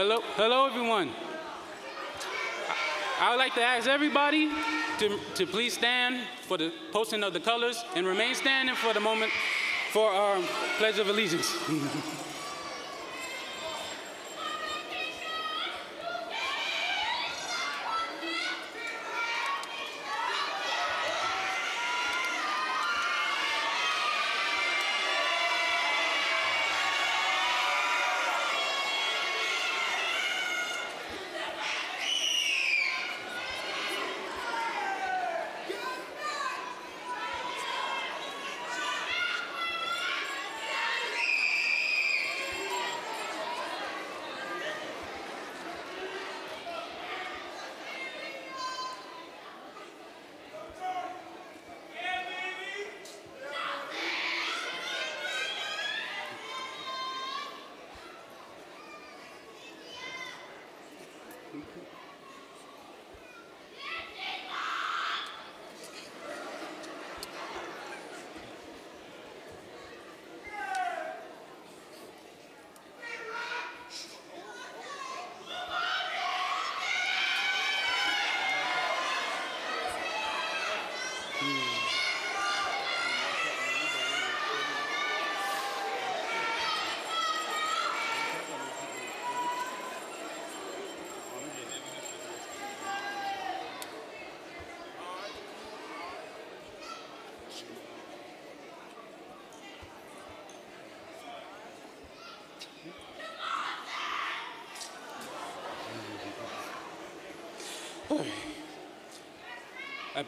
Hello, hello, everyone. I would like to ask everybody to, to please stand for the posting of the colors and remain standing for the moment for our Pledge of Allegiance.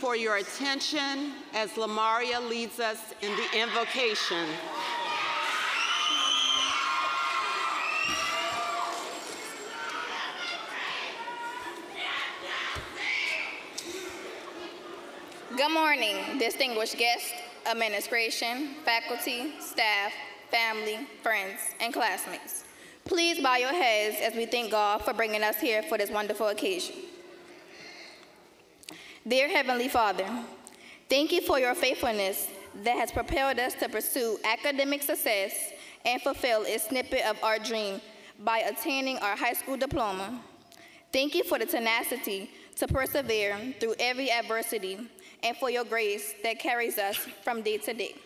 for your attention as Lamaria leads us in the invocation. Good morning, distinguished guests, administration, faculty, staff, family, friends, and classmates. Please bow your heads as we thank God for bringing us here for this wonderful occasion. Dear Heavenly Father, thank you for your faithfulness that has propelled us to pursue academic success and fulfill a snippet of our dream by attaining our high school diploma. Thank you for the tenacity to persevere through every adversity and for your grace that carries us from day to day.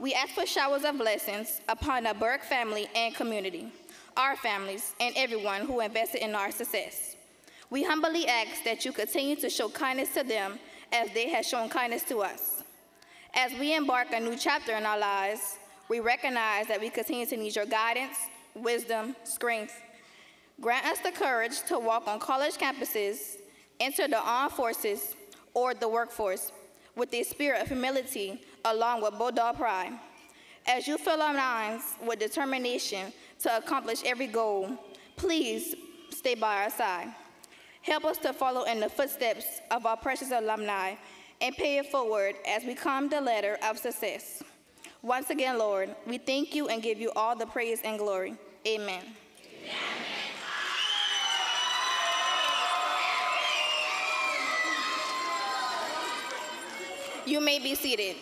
We ask for showers of blessings upon the Burke family and community, our families, and everyone who invested in our success. We humbly ask that you continue to show kindness to them as they have shown kindness to us. As we embark a new chapter in our lives, we recognize that we continue to need your guidance, wisdom, strength. Grant us the courage to walk on college campuses, enter the armed forces, or the workforce with a spirit of humility along with bulldog pride. As you fill our minds with determination to accomplish every goal, please stay by our side. Help us to follow in the footsteps of our precious alumni and pay it forward as we come the ladder of success. Once again, Lord, we thank you and give you all the praise and glory. Amen. You may be seated.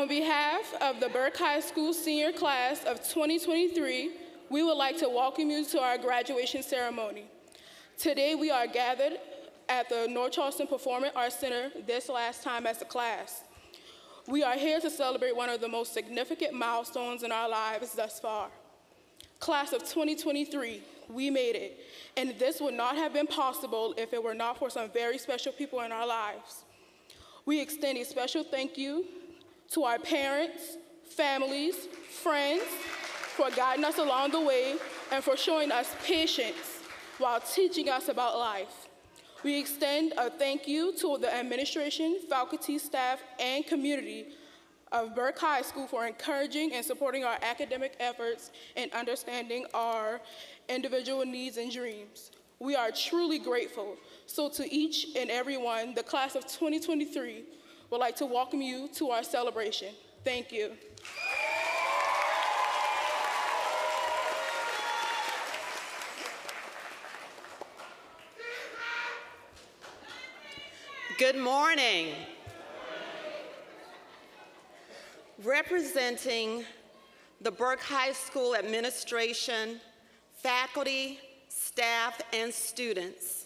On behalf of the Burke High School senior class of 2023, we would like to welcome you to our graduation ceremony. Today, we are gathered at the North Charleston Performing Arts Center this last time as a class. We are here to celebrate one of the most significant milestones in our lives thus far. Class of 2023, we made it, and this would not have been possible if it were not for some very special people in our lives. We extend a special thank you to our parents, families, friends for guiding us along the way and for showing us patience while teaching us about life. We extend a thank you to the administration, faculty, staff, and community of Burke High School for encouraging and supporting our academic efforts and understanding our individual needs and dreams. We are truly grateful. So to each and every one, the class of 2023 would like to welcome you to our celebration. Thank you. Good morning. Representing the Burke High School administration, faculty, staff, and students,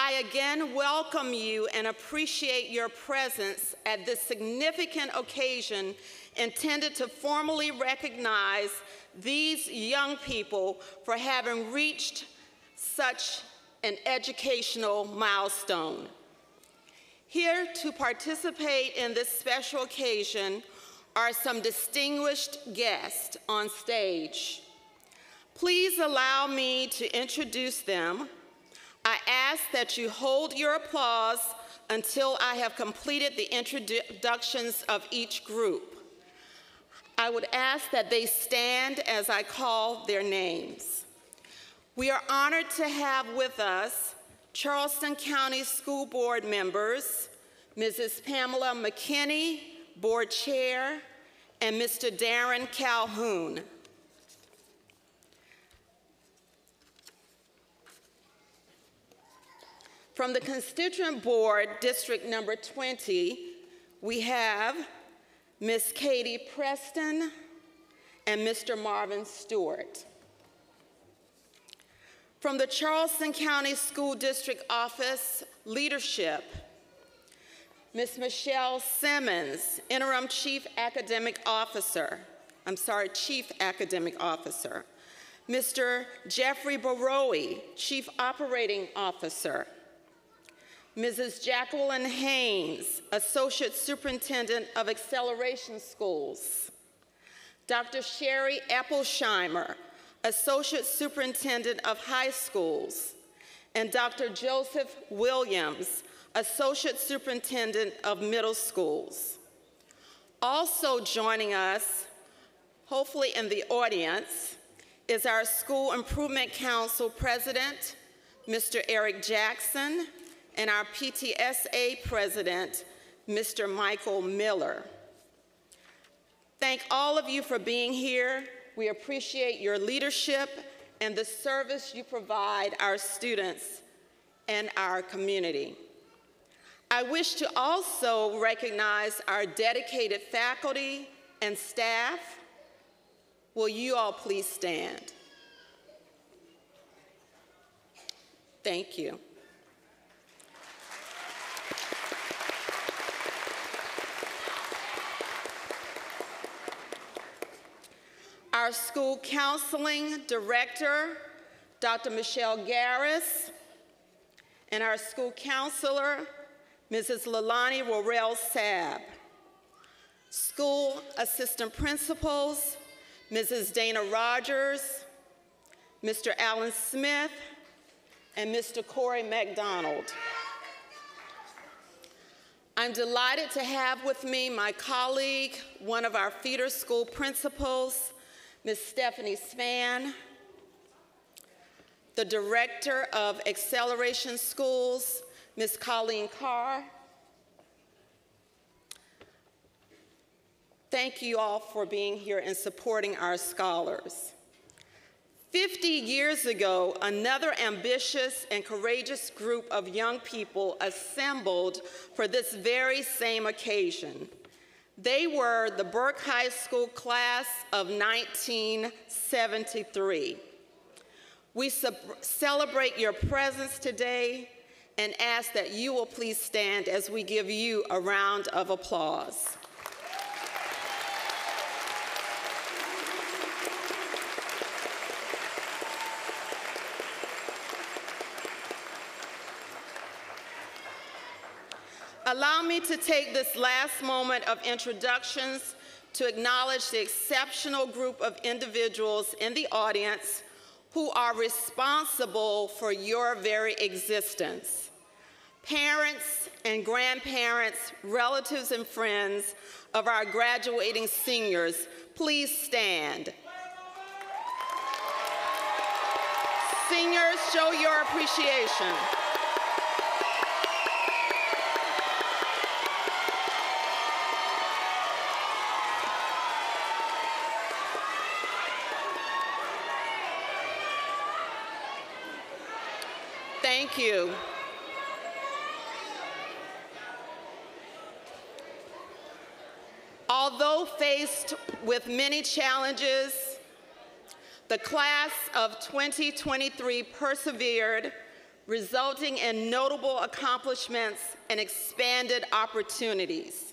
I again welcome you and appreciate your presence at this significant occasion intended to formally recognize these young people for having reached such an educational milestone. Here to participate in this special occasion are some distinguished guests on stage. Please allow me to introduce them. I ask that you hold your applause until I have completed the introductions of each group. I would ask that they stand as I call their names. We are honored to have with us Charleston County School Board members, Mrs. Pamela McKinney, Board Chair, and Mr. Daron Calhoun. From the Constituent Board, District Number 20, we have Ms. Katie Preston and Mr. Marvin Stewart. From the Charleston County School District Office Leadership, Ms. Michelle Simmons, Interim Chief Academic Officer. I'm sorry, Chief Academic Officer. Mr. Jeffrey Borowy, Chief Operating Officer. Mrs. Jacqueline Haynes, Associate Superintendent of Acceleration Schools. Dr. Sherry Epplesheimer, Associate Superintendent of High Schools. And Dr. Joseph Williams, Associate Superintendent of Middle Schools. Also joining us, hopefully in the audience, is our School Improvement Council President, Mr. Eric Jackson, and our PTSA president, Mr. Michael Miller. Thank all of you for being here. We appreciate your leadership and the service you provide our students and our community. I wish to also recognize our dedicated faculty and staff. Will you all please stand? Thank you. Our school counseling director, Dr. Michelle Garris, and our school counselor, Mrs. Lalani Worrell Sab. School assistant principals, Mrs. Dana Rogers, Mr. Alan Smith, and Mr. Corey McDonald. I'm delighted to have with me my colleague, one of our feeder school principals, Ms. Stephanie Span, the Director of Acceleration Schools, Ms. Colleen Carr. Thank you all for being here and supporting our scholars. 50 years ago, another ambitious and courageous group of young people assembled for this very same occasion. They were the Burke High School class of 1973. We celebrate your presence today and ask that you will please stand as we give you a round of applause. Allow me to take this last moment of introductions to acknowledge the exceptional group of individuals in the audience who are responsible for your very existence. Parents and grandparents, relatives and friends of our graduating seniors, please stand. Seniors, show your appreciation. Thank you. Although faced with many challenges, the class of 2023 persevered, resulting in notable accomplishments and expanded opportunities.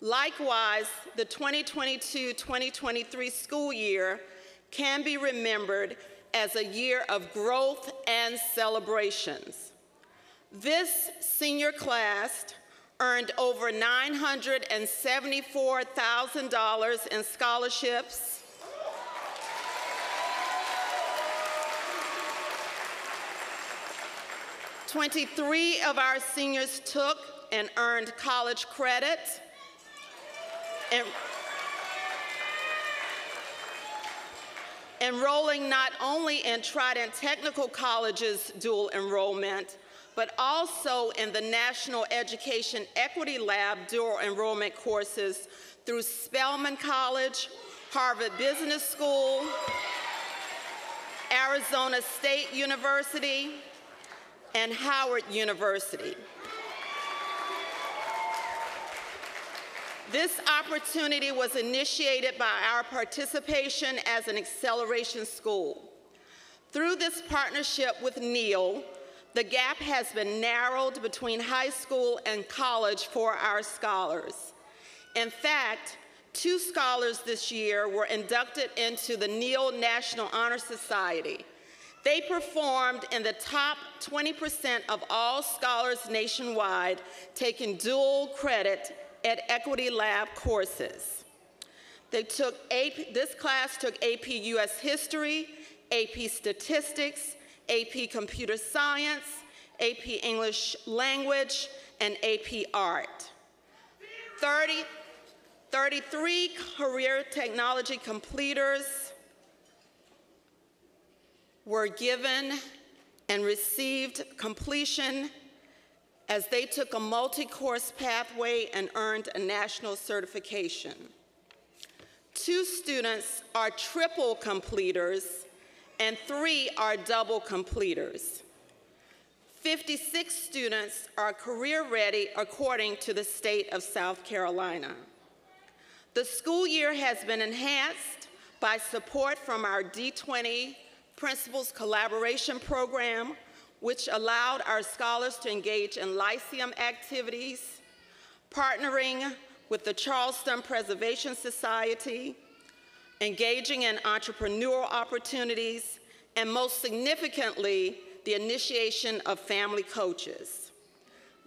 Likewise, the 2022-2023 school year can be remembered as a year of growth and celebrations. This senior class earned over $974,000 in scholarships, Twenty-three of our seniors took and earned college credit. Enrolling not only in Trident Technical College's dual enrollment, but also in the National Education Equity Lab dual enrollment courses through Spelman College, Harvard Business School, Arizona State University, and Howard University. This opportunity was initiated by our participation as an acceleration school. Through this partnership with NEEL, the gap has been narrowed between high school and college for our scholars. In fact, two scholars this year were inducted into the NEEL National Honor Society. They performed in the top 20% of all scholars nationwide, taking dual credit at Equity Lab courses. They took AP, this class took AP US History, AP Statistics, AP Computer Science, AP English Language, and AP Art. 30, 33 career technology completers were given and received completion as they took a multi-course pathway and earned a national certification. Two students are triple completers and three are double completers. 56 students are career ready according to the state of South Carolina. The school year has been enhanced by support from our D20 Principals Collaboration Program, which allowed our scholars to engage in Lyceum activities, partnering with the Charleston Preservation Society, engaging in entrepreneurial opportunities, and most significantly, the initiation of family coaches.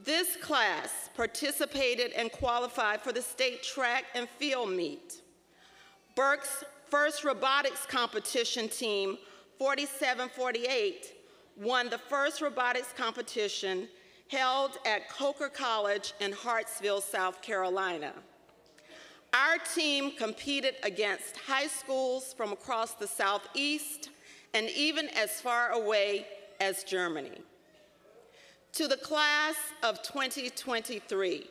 This class participated and qualified for the state track and field meet. Burke's first robotics competition team, 4748, won the first robotics competition held at Coker College in Hartsville, South Carolina. Our team competed against high schools from across the Southeast and even as far away as Germany. To the class of 2023,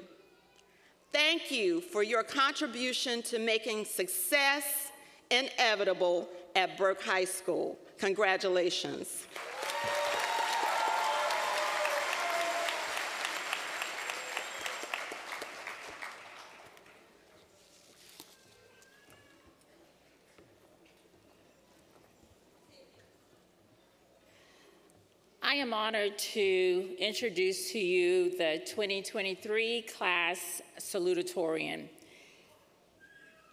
thank you for your contribution to making success inevitable at Burke High School. Congratulations. I am honored to introduce to you the 2023 class salutatorian.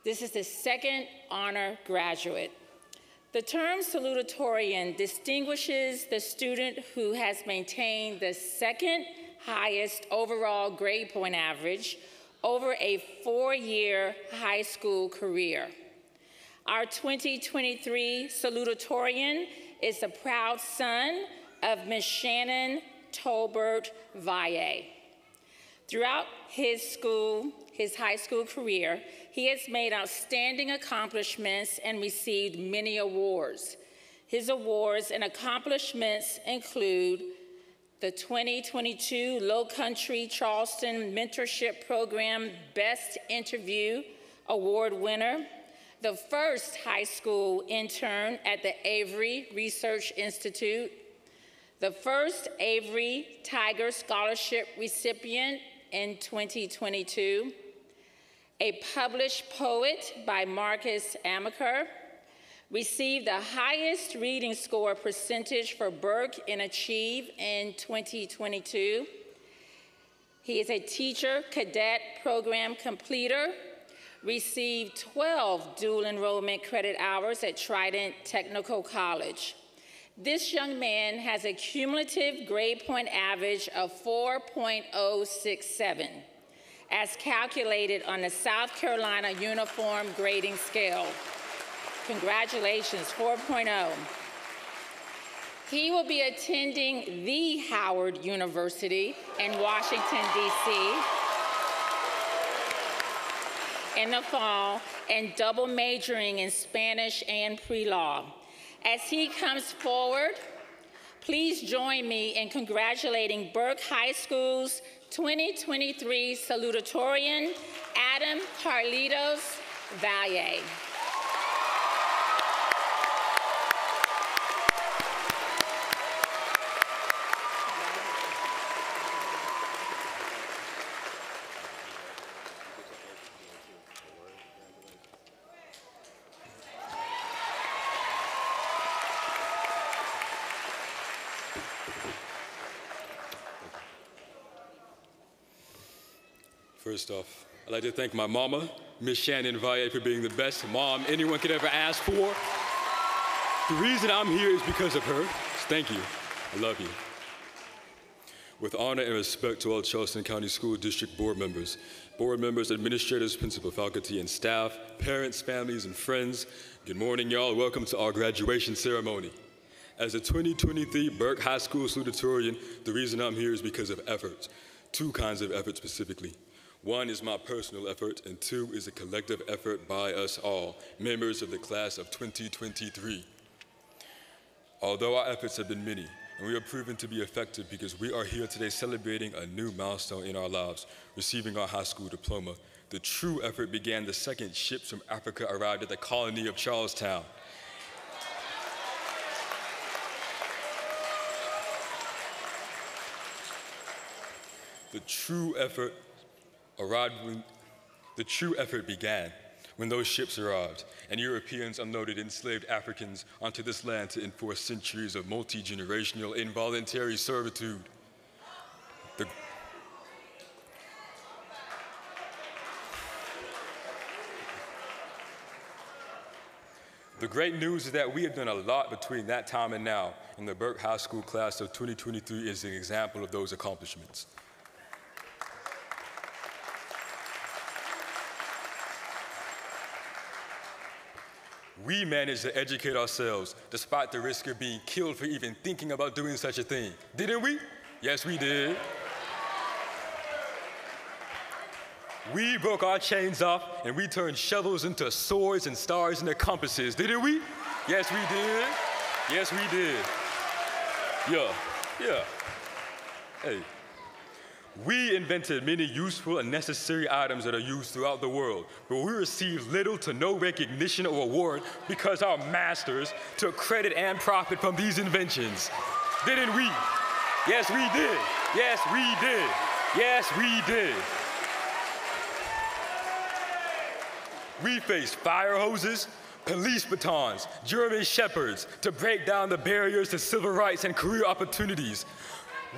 This is the second honor graduate. The term salutatorian distinguishes the student who has maintained the second highest overall grade point average over a four-year high school career. Our 2023 salutatorian is a proud son of Ms. Shannon Tolbert Valle. Throughout his school, his high school career, he has made outstanding accomplishments and received many awards. His awards and accomplishments include the 2022 Low Country Charleston Mentorship Program Best Interview Award winner, the first high school intern at the Avery Research Institute, the first Avery Tiger Scholarship recipient in 2022, a published poet by Marcus Amaker, received the highest reading score percentage for Burke in Achieve in 2022. He is a teacher cadet program completer received 12 dual enrollment credit hours at Trident Technical College. This young man has a cumulative grade point average of 4.067 as calculated on the South Carolina Uniform Grading Scale. Congratulations, 4.0. He will be attending the Howard University in Washington, D.C in the fall and double majoring in Spanish and pre-law. As he comes forward, please join me in congratulating Burke High School's 2023 salutatorian, Adam Carlitos Valle. First off, I'd like to thank my mama, Miss Shannon Valle, for being the best mom anyone could ever ask for. The reason I'm here is because of her. Thank you. I love you. With honor and respect to all Charleston County School District board members, board members, administrators, principal faculty, and staff, parents, families, and friends, good morning, y'all. Welcome to our graduation ceremony. As a 2023 Burke High School salutatorian, the reason I'm here is because of efforts, two kinds of efforts specifically. One is my personal effort, and two is a collective effort by us all, members of the class of 2023. Although our efforts have been many, and we are proven to be effective because we are here today celebrating a new milestone in our lives, receiving our high school diploma. The true effort began the second ships from Africa arrived at the colony of Charlestown. The true effort arrived when the true effort began when those ships arrived and Europeans unloaded enslaved Africans onto this land to enforce centuries of multi generational involuntary servitude. The, the great news is that we have done a lot between that time and now, and the Burke High School class of 2023 is an example of those accomplishments. We managed to educate ourselves despite the risk of being killed for even thinking about doing such a thing. Didn't we? Yes, we did. We broke our chains off and we turned shovels into swords and stars into compasses, didn't we? Yes, we did. Yes, we did. Yeah, yeah. Hey. We invented many useful and necessary items that are used throughout the world, but we received little to no recognition or award because our masters took credit and profit from these inventions. Didn't we? Yes, we did. Yes, we did. Yes, we did. We faced fire hoses, police batons, German shepherds to break down the barriers to civil rights and career opportunities.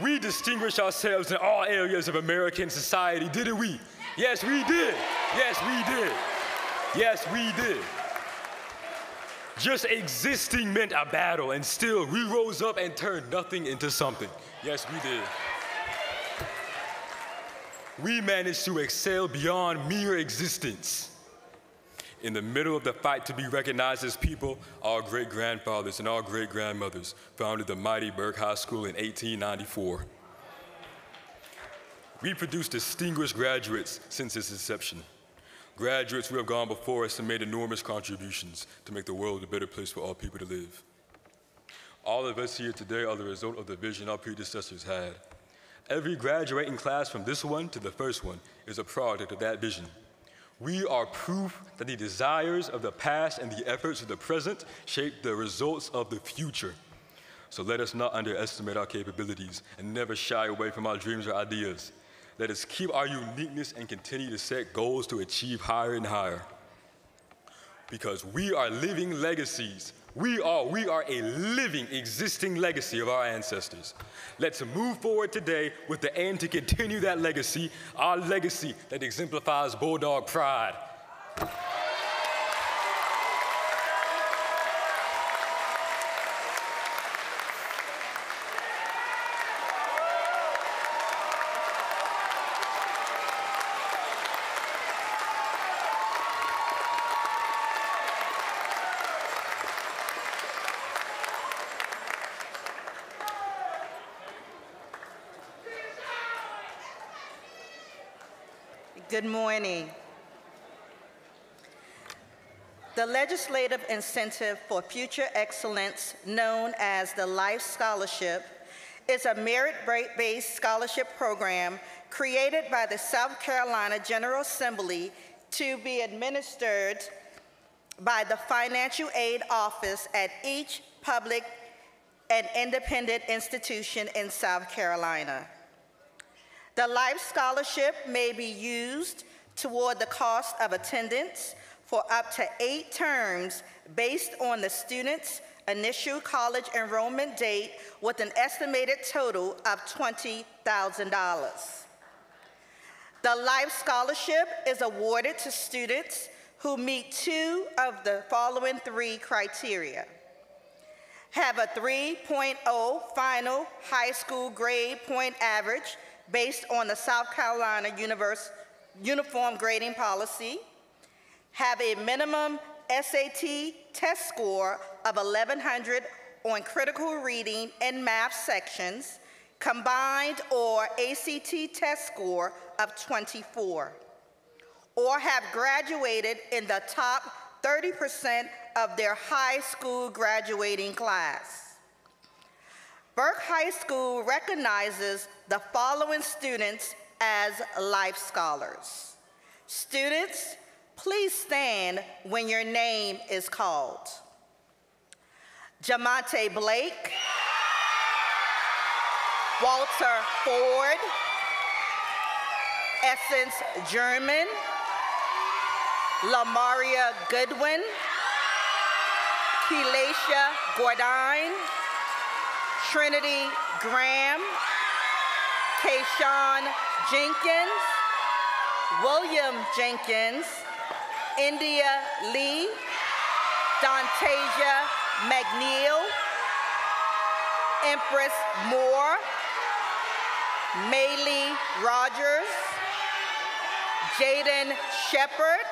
We distinguished ourselves in all areas of American society, didn't we? Yes, we did. Yes, we did. Yes, we did. Just existing meant a battle, and still we rose up and turned nothing into something. Yes, we did. We managed to excel beyond mere existence. In the middle of the fight to be recognized as people, our great grandfathers and our great grandmothers founded the mighty Burke High School in 1894. We produced distinguished graduates since its inception. Graduates who have gone before us and made enormous contributions to make the world a better place for all people to live. All of us here today are the result of the vision our predecessors had. Every graduating class from this one to the first one is a product of that vision. We are proof that the desires of the past and the efforts of the present shape the results of the future. So let us not underestimate our capabilities and never shy away from our dreams or ideas. Let us keep our uniqueness and continue to set goals to achieve higher and higher. Because we are living legacies. We are, we are a living, existing legacy of our ancestors. Let's move forward today with the aim to continue that legacy, our legacy that exemplifies Bulldog pride. Good morning. The legislative incentive for future excellence, known as the Life Scholarship, is a merit-based scholarship program created by the South Carolina General Assembly to be administered by the Financial Aid Office at each public and independent institution in South Carolina. The Life Scholarship may be used toward the cost of attendance for up to eight terms based on the student's initial college enrollment date with an estimated total of $20,000. The Life Scholarship is awarded to students who meet two of the following three criteria. Have a 3.0 final high school grade point average based on the South Carolina Universe Uniform Grading Policy, have a minimum SAT test score of 1100 on critical reading and math sections, combined or ACT test score of 24, or have graduated in the top 30% of their high school graduating class. Burke High School recognizes the following students as life scholars. Students, please stand when your name is called. Jamonte Blake, Walter Ford, Essence German, Lamaria Goodwin, Kelasha Gordine, Trinity Graham, Kayshawn Jenkins, William Jenkins, India Lee, Dontasia McNeil, Empress Moore, Maylee Rogers, Jaden Shepard,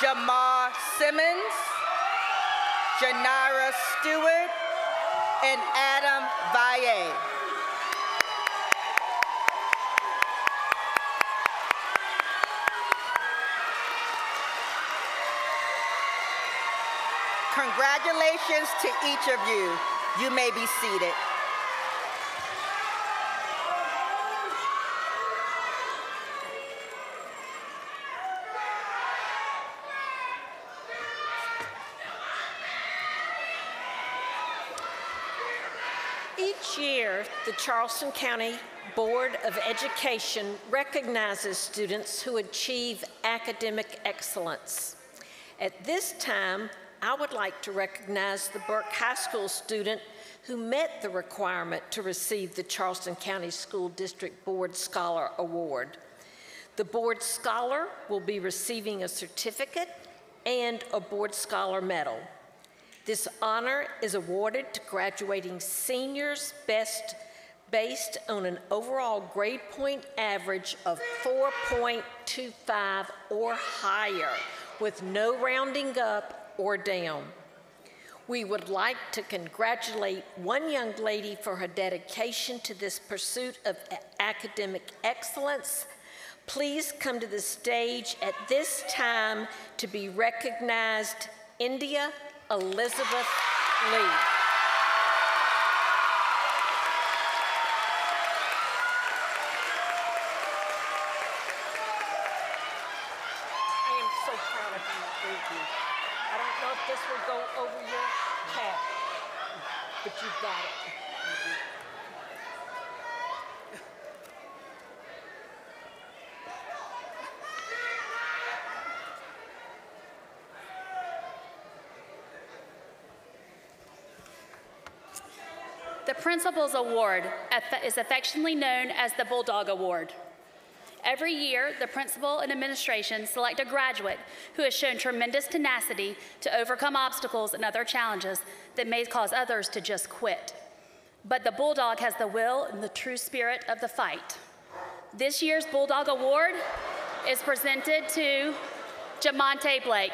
Jamar Simmons, Janara Stewart, and Adam Valle. Congratulations to each of you. You may be seated. Each year, the Charleston County Board of Education recognizes students who achieve academic excellence. At this time, I would like to recognize the Burke High School student who met the requirement to receive the Charleston County School District Board Scholar Award. The Board Scholar will be receiving a certificate and a Board Scholar Medal. This honor is awarded to graduating seniors best based on an overall grade point average of 4.25 or higher, with no rounding up or down. We would like to congratulate one young lady for her dedication to this pursuit of academic excellence. Please come to the stage at this time to be recognized, India Elizabeth Lee. I am so proud of you, thank you. I don't know if this will go over your head, but you've got it. Principals Award is affectionately known as the Bulldog Award. Every year, the principal and administration select a graduate who has shown tremendous tenacity to overcome obstacles and other challenges that may cause others to just quit. But the Bulldog has the will and the true spirit of the fight. This year's Bulldog Award is presented to Jamonte Blake.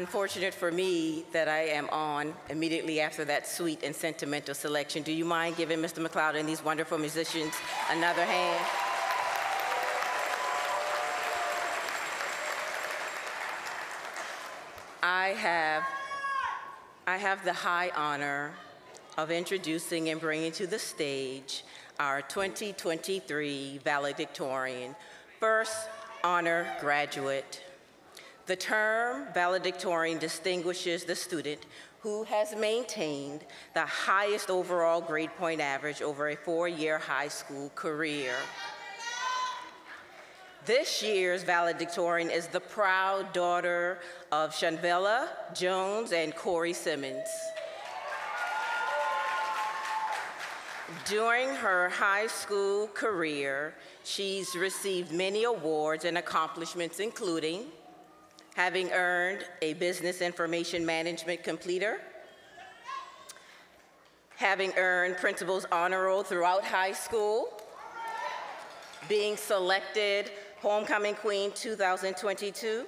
Unfortunate for me that I am on immediately after that sweet and sentimental selection. Do you mind giving Mr. McLeod and these wonderful musicians another hand? I have, I have the high honor of introducing and bringing to the stage our 2023 valedictorian, first honor graduate. The term valedictorian distinguishes the student who has maintained the highest overall grade point average over a four-year high school career. This year's valedictorian is the proud daughter of Shanvella Jones and Corey Simmons. During her high school career, she's received many awards and accomplishments, including having earned a Business Information Management Completer, having earned Principal's Honor Roll throughout high school, being selected Homecoming Queen 2022,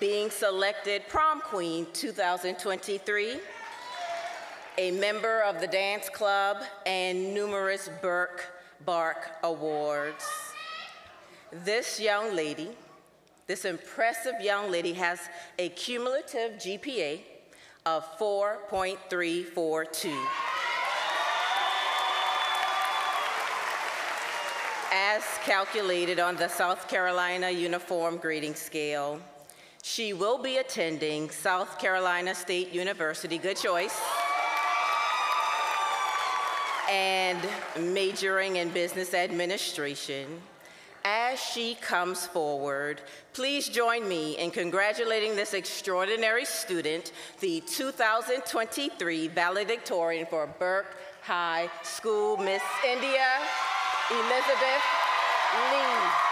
being selected Prom Queen 2023, a member of the dance club, and numerous Burke Bark Awards. This young lady, this impressive young lady has a cumulative GPA of 4.342. As calculated on the South Carolina Uniform Grading Scale, she will be attending South Carolina State University, good choice, and majoring in business administration. As she comes forward, please join me in congratulating this extraordinary student, the 2023 valedictorian for Burke High School, Miss India Elizabeth Lee.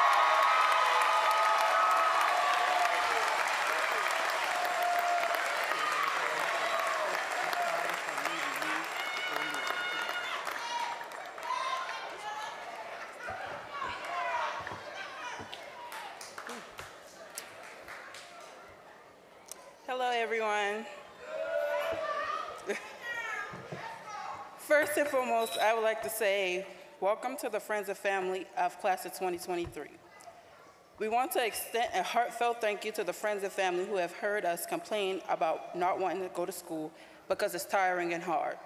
Hello, everyone. First and foremost, I would like to say welcome to the friends and family of Class of 2023. We want to extend a heartfelt thank you to the friends and family who have heard us complain about not wanting to go to school because it's tiring and hard.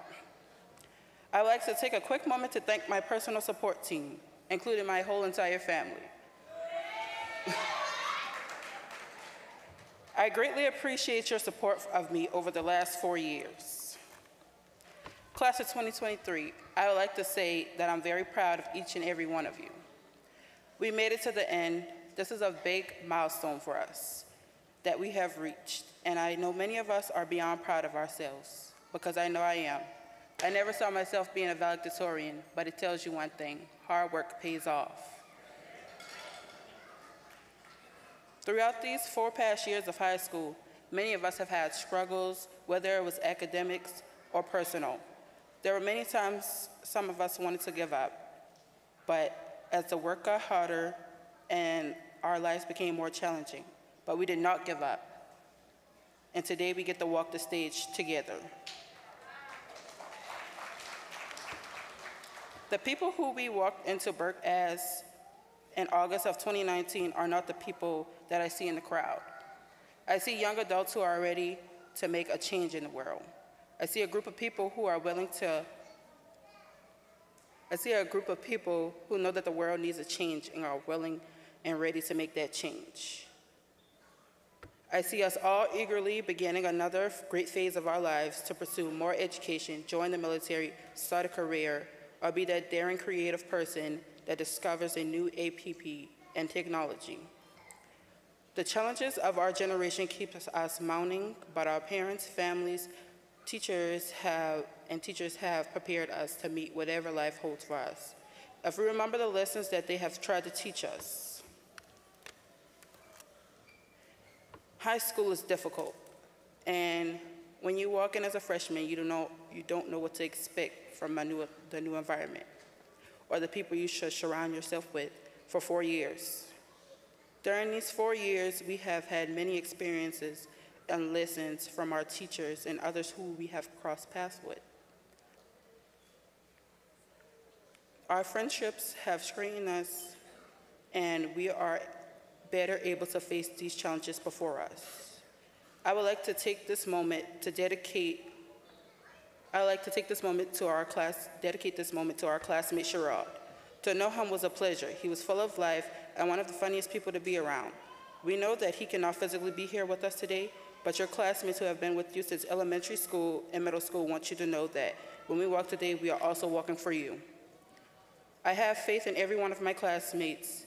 I would like to take a quick moment to thank my personal support team, including my whole entire family. I greatly appreciate your support of me over the last four years. Class of 2023, I would like to say that I'm very proud of each and every one of you. We made it to the end. This is a big milestone for us that we have reached, and I know many of us are beyond proud of ourselves, because I know I am. I never saw myself being a valedictorian, but it tells you one thing, hard work pays off. Throughout these four past years of high school, many of us have had struggles, whether it was academics or personal. There were many times some of us wanted to give up, but as the work got harder and our lives became more challenging, but we did not give up. And today we get to walk the stage together. The people who we walked into Burke as in August of 2019 are not the people that I see in the crowd. I see young adults who are ready to make a change in the world. I see a group of people who are willing to, I see a group of people who know that the world needs a change and are willing and ready to make that change. I see us all eagerly beginning another great phase of our lives to pursue more education, join the military, start a career, or be that daring creative person that discovers a new APP and technology. The challenges of our generation keep us mounting, but our parents, families, teachers have, and teachers have prepared us to meet whatever life holds for us. If we remember the lessons that they have tried to teach us, high school is difficult, and when you walk in as a freshman, you don't know, you don't know what to expect from a new, the new environment or the people you should surround yourself with for four years. During these four years, we have had many experiences and lessons from our teachers and others who we have crossed paths with. Our friendships have strengthened us, and we are better able to face these challenges before us. I would like to take this moment to dedicate I would like to take this moment to our class, dedicate this moment to our classmate Sherrod. To know him was a pleasure. He was full of life and one of the funniest people to be around. We know that he cannot physically be here with us today, but your classmates who have been with you since elementary school and middle school want you to know that when we walk today, we are also walking for you. I have faith in every one of my classmates.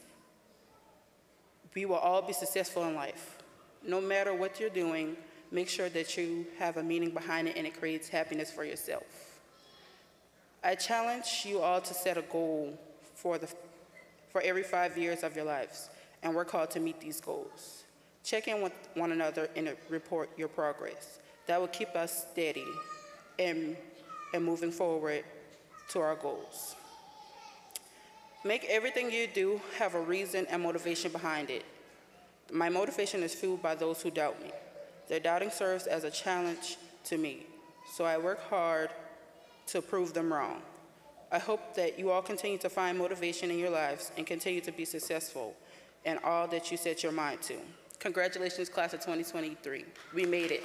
We will all be successful in life. No matter what you're doing, make sure that you have a meaning behind it and it creates happiness for yourself. I challenge you all to set a goal for, the, for every five years of your lives and we're called to meet these goals. Check in with one another and report your progress. That will keep us steady and, and moving forward to our goals. Make everything you do have a reason and motivation behind it. My motivation is fueled by those who doubt me. Their doubting serves as a challenge to me, so I work hard to prove them wrong. I hope that you all continue to find motivation in your lives and continue to be successful in all that you set your mind to. Congratulations, class of 2023. We made it.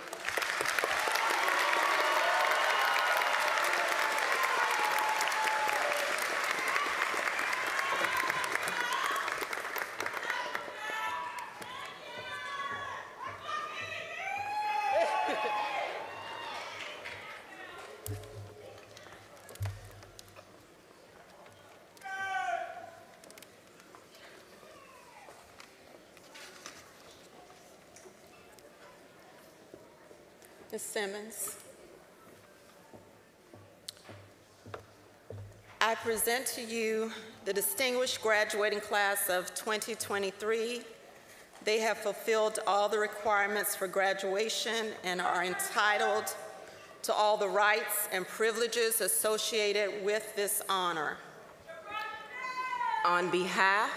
Ms. Simmons. I present to you the distinguished graduating class of 2023. They have fulfilled all the requirements for graduation and are entitled to all the rights and privileges associated with this honor. On behalf,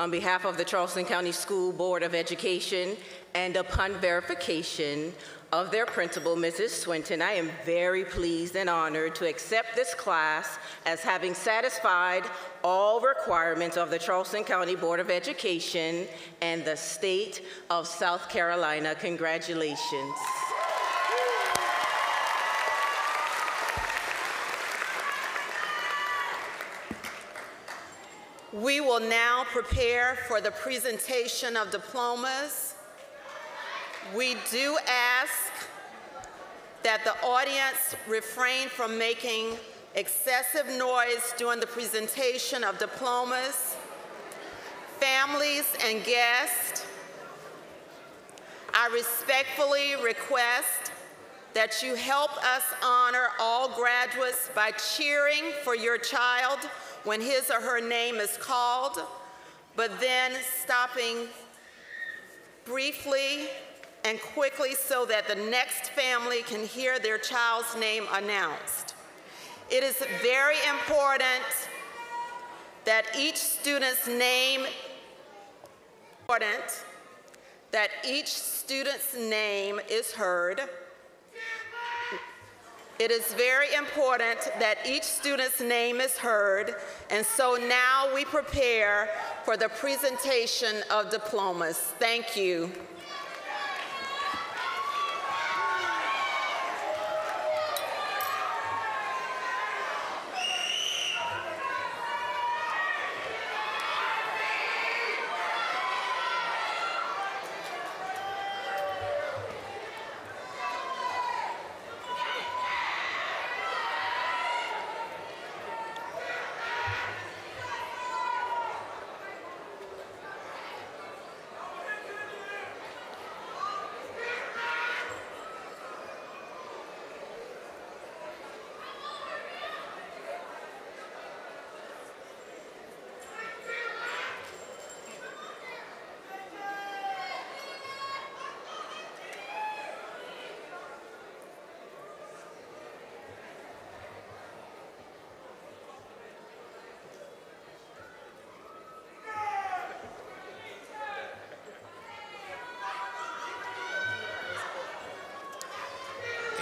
on behalf of the Charleston County School Board of Education and upon verification of their principal, Mrs. Swinton, I am very pleased and honored to accept this class as having satisfied all requirements of the Charleston County Board of Education and the state of South Carolina. Congratulations. We will now prepare for the presentation of diplomas. We do ask that the audience refrain from making excessive noise during the presentation of diplomas. Families and guests, I respectfully request that you help us honor all graduates by cheering for your child when his or her name is called, but then stopping briefly and quickly so that the next family can hear their child's name announced. It is very important that each student's name important that each student's name is heard. It is very important that each student's name is heard, and so now we prepare for the presentation of diplomas. Thank you.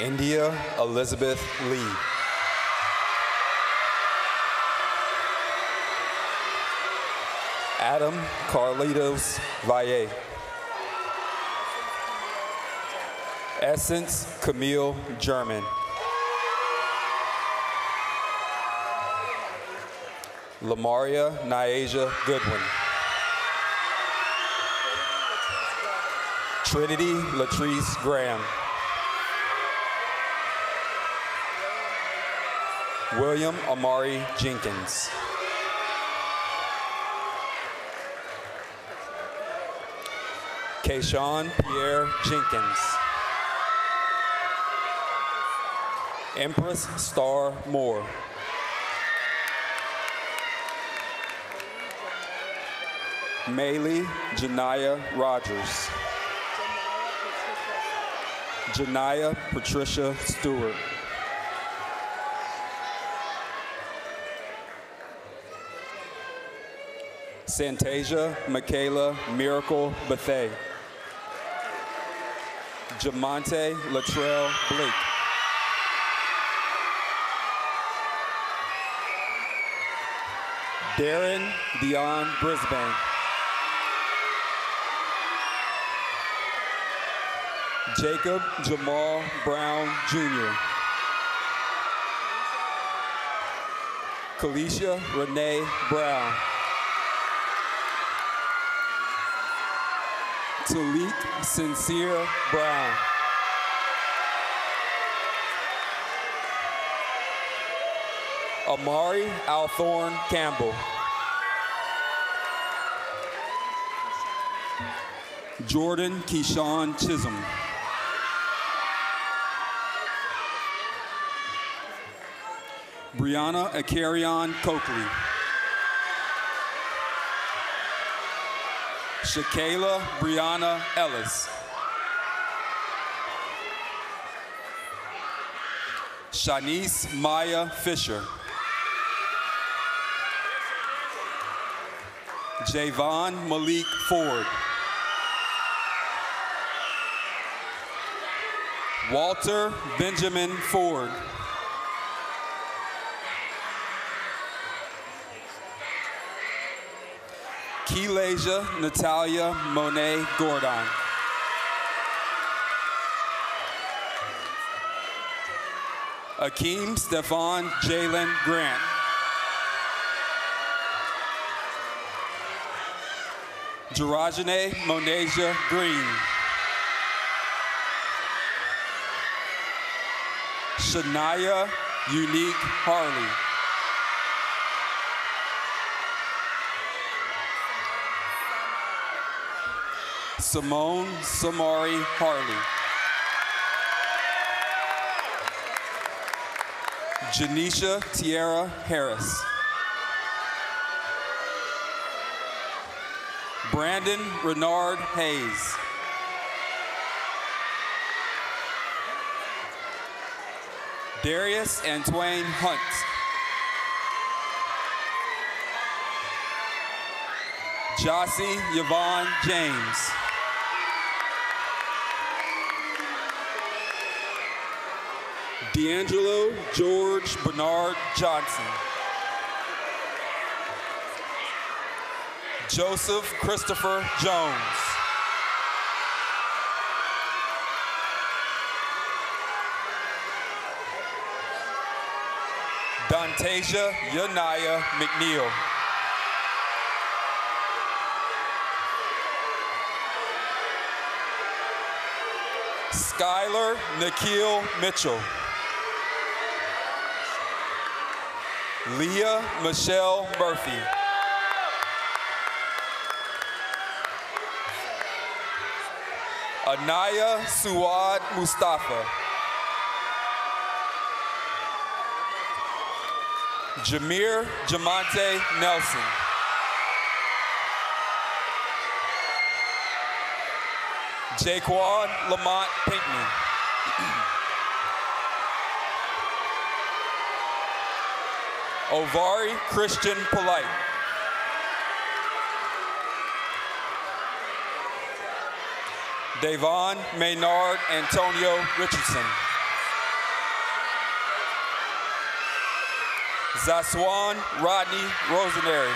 India Elizabeth Lee. Adam Carlitos Valle. Essence Camille German. Lamaria Niaja Goodwin. Trinity Latrice Graham. William Amari Jenkins. Kayshawn Pierre Jenkins. Empress Star Moore. Maylee Janaya Rogers. Janaya Patricia Stewart. Santasia Michaela Miracle Bethay. Jamonte Latrell Blake. Darren Dion Brisbane. Jacob Jamal Brown Jr. Kalisha Renee Brown. Talik Sincere Brown. Amari Althorn Campbell. Jordan Keyshawn Chisholm. Brianna Akarion Coakley. Shakayla Brianna Ellis. Shanice Maya Fisher. Javon Malik Ford. Walter Benjamin Ford. Keelasia Natalia Monet Gordon. Akeem Stefan Jalen Grant. Jarajane Monasia Green. Shania Unique Harley. Simone Samari Harley. Janisha Tierra Harris. Brandon Renard Hayes. Darius Antwain Hunt. Jossie Yvonne James. D'Angelo George Bernard Johnson. Joseph Christopher Jones. Dontasia Yanaya McNeil. Skylar Nikhil Mitchell. Leah Michelle Murphy. Anaya Suad Mustafa. Jameer Jamonte Nelson. Jaquan Lamont Pinkney. Ovari Christian Polite. Devon Maynard Antonio Richardson. Zaswan Rodney Rosenary.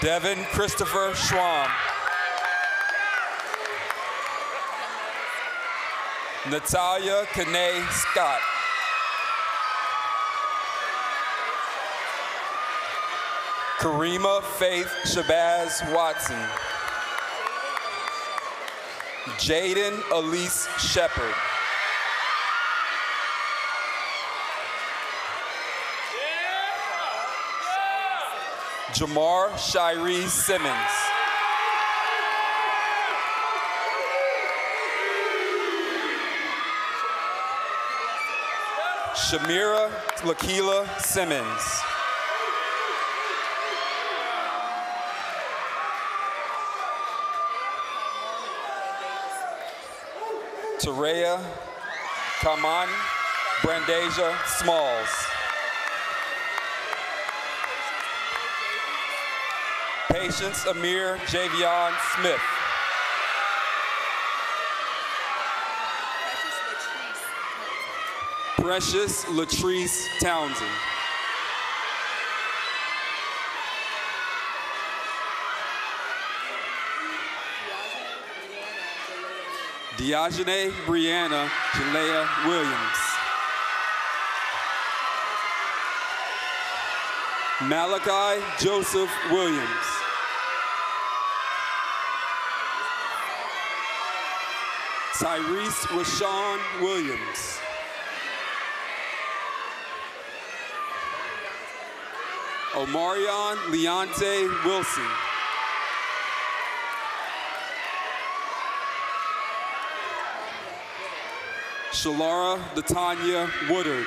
Devin Christopher Schwam. Natalia Kane Scott. Karima Faith Shabazz Watson. Jaden Elise Shepard. Jamar Shiree Simmons. Shamira Lakila Simmons. Tareya Kaman Brandasia Smalls. Patience Amir Javion Smith. Precious Latrice Townsend. Diogene Brianna Jalea Williams. Malachi Joseph Williams. Tyrese Rashawn Williams. Omarion Leonte Wilson. Shalara Latanya Woodard.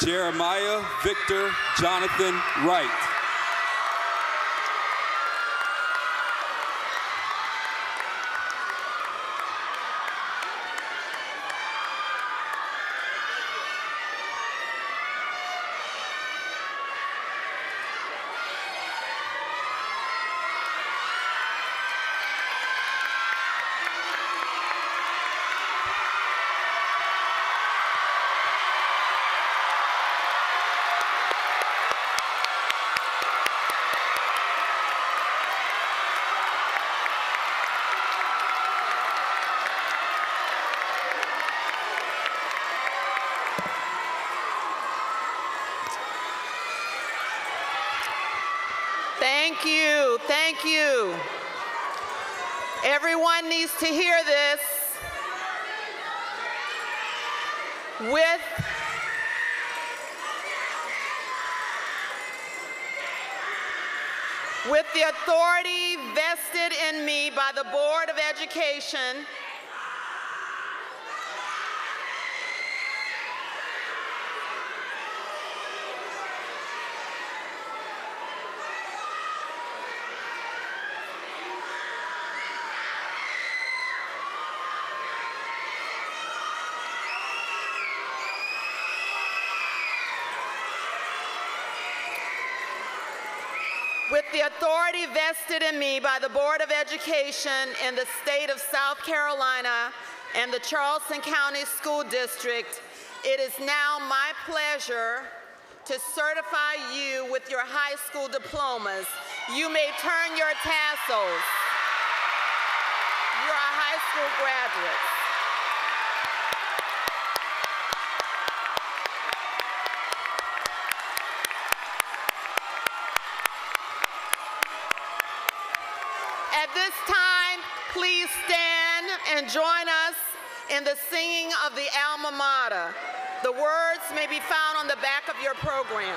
Jeremiah Victor Jonathan Wright. Thank you, thank you. Everyone needs to hear this. With With the authority vested in me by the Board of Education, With the authority vested in me by the Board of Education in the state of South Carolina and the Charleston County School District, it is now my pleasure to certify you with your high school diplomas. You may turn your tassels. You are a high school graduates. In the singing of the alma mater. The words may be found on the back of your program.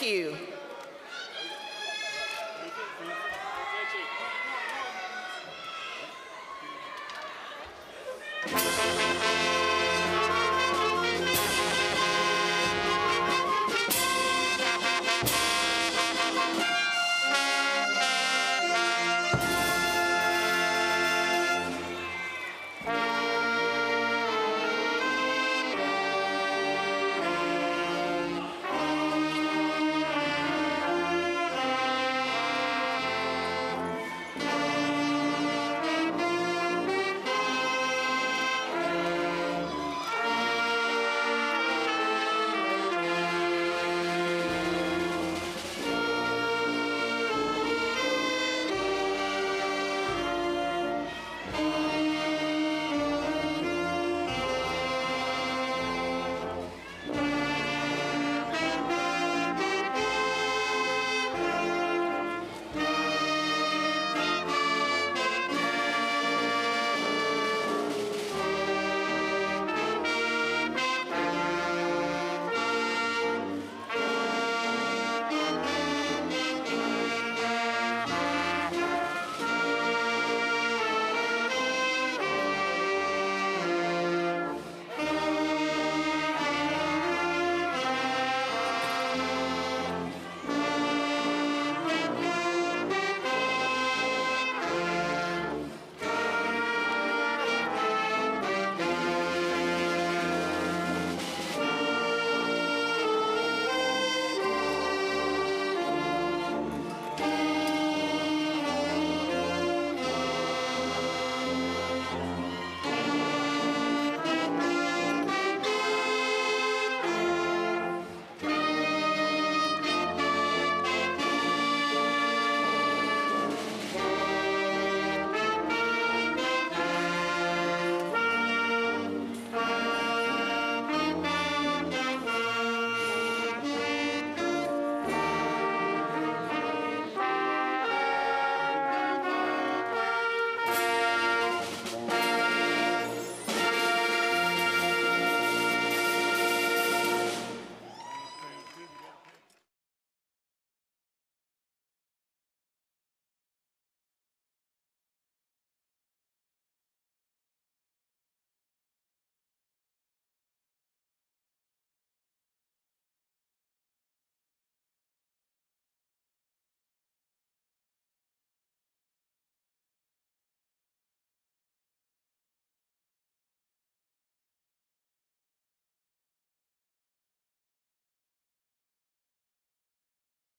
Thank you.